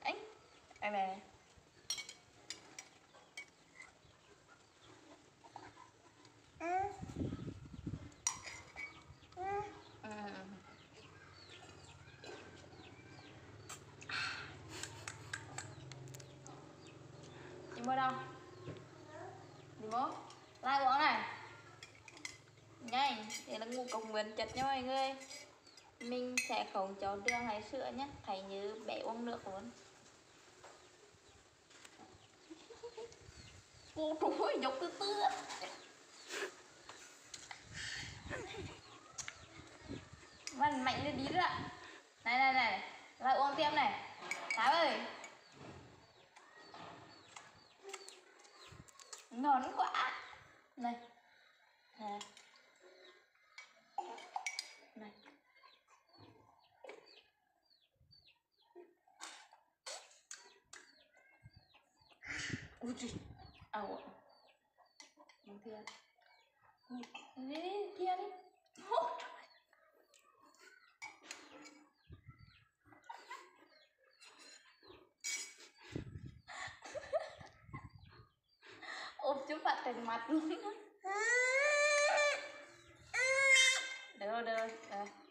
anh anh này đi mua đâu đi mua lại uống này nhanh để là ngu cùng mình chật nha mọi người mình sẽ không cho đường hay sữa nhé. Thấy như bé uống nước luôn. Cô trúi nhóc từ từ Văn mạnh lên đi ạ Này này này. Lại uống tiếp này. Thái ơi. Ngon quá. Này. Này Wujud awak. Nanti ya. Ini dia nih. Oh. Objo pak dan matun. Ah. Ah. Dah dah dah.